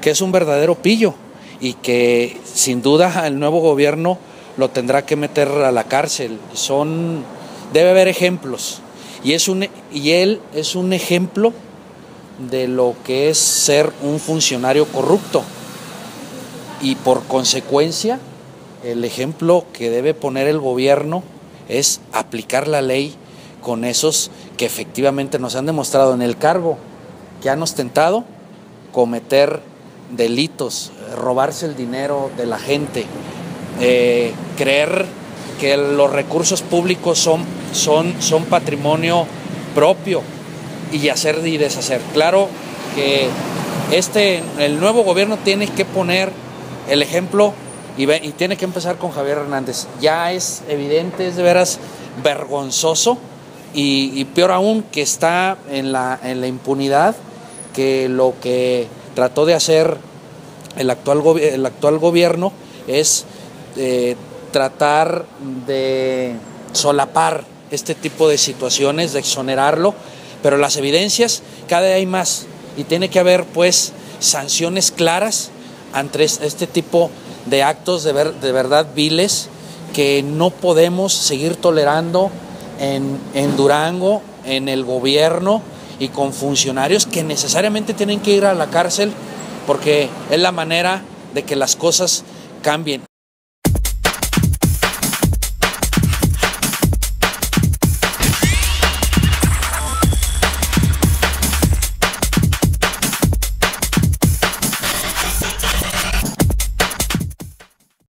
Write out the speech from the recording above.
que es un verdadero pillo y que sin duda el nuevo gobierno lo tendrá que meter a la cárcel. Son, debe haber ejemplos. Y, es un, y él es un ejemplo de lo que es ser un funcionario corrupto. Y por consecuencia, el ejemplo que debe poner el gobierno es aplicar la ley con esos que efectivamente nos han demostrado en el cargo que han ostentado cometer delitos, robarse el dinero de la gente, eh, creer que los recursos públicos son, son, son patrimonio propio y hacer y deshacer. Claro que este, el nuevo gobierno tiene que poner el ejemplo y, tiene que empezar con Javier Hernández. Ya es evidente, es de veras vergonzoso y, y peor aún que está en la, en la impunidad que lo que trató de hacer el actual, el actual gobierno es eh, tratar de solapar este tipo de situaciones, de exonerarlo, pero las evidencias cada vez hay más. Y tiene que haber pues sanciones claras ante este tipo de actos de, ver, de verdad viles que no podemos seguir tolerando en, en Durango, en el gobierno y con funcionarios que necesariamente tienen que ir a la cárcel porque es la manera de que las cosas cambien.